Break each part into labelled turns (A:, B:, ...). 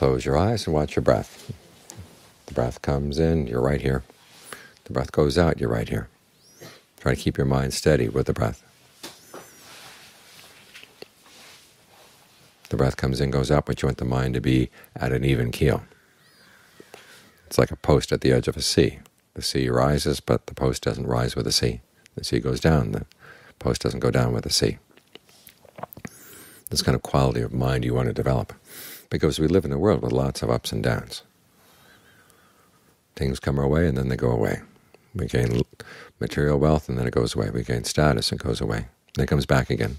A: close your eyes and watch your breath. The breath comes in, you're right here. The breath goes out, you're right here. Try to keep your mind steady with the breath. The breath comes in, goes out, but you want the mind to be at an even keel. It's like a post at the edge of a sea. The sea rises, but the post doesn't rise with the sea. The sea goes down, the post doesn't go down with the sea. This kind of quality of mind you want to develop, because we live in a world with lots of ups and downs. Things come our way and then they go away. We gain material wealth and then it goes away. We gain status and it goes away. Then it comes back again.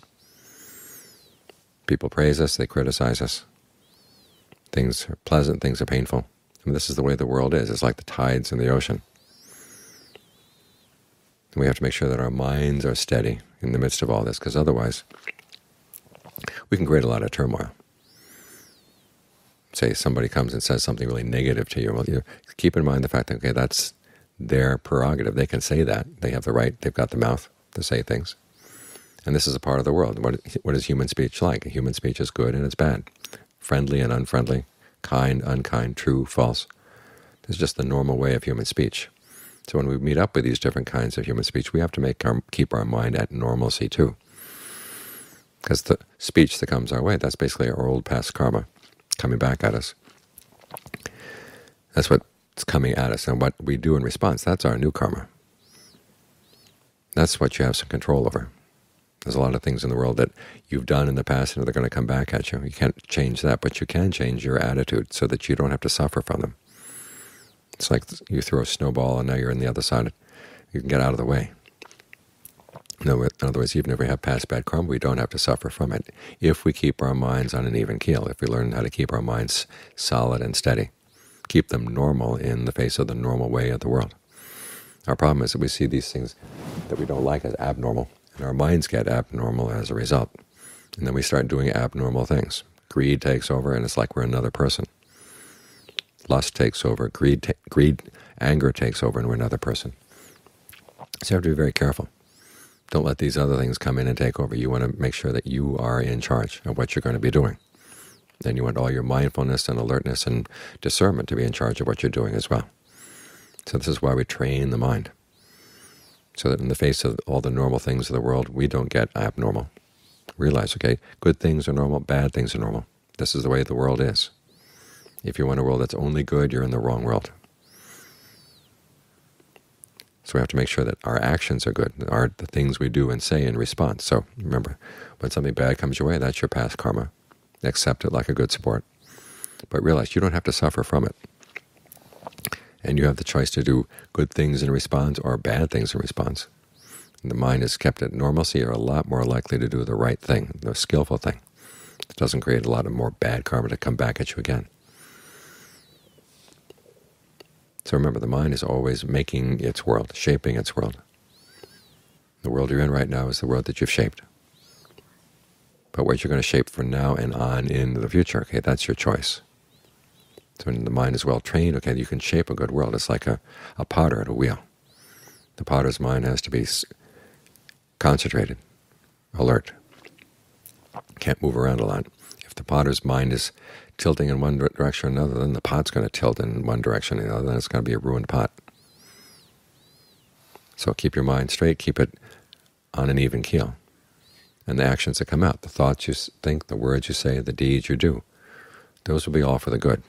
A: People praise us, they criticize us. Things are pleasant, things are painful. I mean, this is the way the world is. It's like the tides in the ocean. And we have to make sure that our minds are steady in the midst of all this, because otherwise we can create a lot of turmoil. Say somebody comes and says something really negative to you, well, you keep in mind the fact that, okay, that's their prerogative. They can say that. They have the right. They've got the mouth to say things. And this is a part of the world. What, what is human speech like? Human speech is good and it's bad, friendly and unfriendly, kind, unkind, true, false. It's just the normal way of human speech. So when we meet up with these different kinds of human speech, we have to make our, keep our mind at normalcy too. Because the speech that comes our way, that's basically our old past karma coming back at us. That's what's coming at us, and what we do in response, that's our new karma. That's what you have some control over. There's a lot of things in the world that you've done in the past and they're going to come back at you. You can't change that, but you can change your attitude so that you don't have to suffer from them. It's like you throw a snowball and now you're on the other side. You can get out of the way. In other words, even if we have past bad karma, we don't have to suffer from it if we keep our minds on an even keel, if we learn how to keep our minds solid and steady, keep them normal in the face of the normal way of the world. Our problem is that we see these things that we don't like as abnormal, and our minds get abnormal as a result. And then we start doing abnormal things. Greed takes over, and it's like we're another person. Lust takes over, greed, greed, anger takes over, and we're another person. So you have to be very careful. Don't let these other things come in and take over. You want to make sure that you are in charge of what you're going to be doing. And you want all your mindfulness and alertness and discernment to be in charge of what you're doing as well. So this is why we train the mind so that in the face of all the normal things of the world, we don't get abnormal. Realize, okay, good things are normal, bad things are normal. This is the way the world is. If you want a world that's only good, you're in the wrong world. So we have to make sure that our actions are good, are the things we do and say in response. So remember, when something bad comes your way, that's your past karma. Accept it like a good sport. But realize you don't have to suffer from it and you have the choice to do good things in response or bad things in response. And the mind is kept at normalcy, you're a lot more likely to do the right thing, the skillful thing. It doesn't create a lot of more bad karma to come back at you again. So remember, the mind is always making its world, shaping its world. The world you're in right now is the world that you've shaped. But what you're going to shape from now and on into the future, okay, that's your choice. So when the mind is well trained, okay, you can shape a good world. It's like a, a potter at a wheel. The potter's mind has to be concentrated, alert, can't move around a lot. The potter's mind is tilting in one direction or another, then the pot's going to tilt in one direction or another, then it's going to be a ruined pot. So keep your mind straight, keep it on an even keel. And the actions that come out, the thoughts you think, the words you say, the deeds you do, those will be all for the good.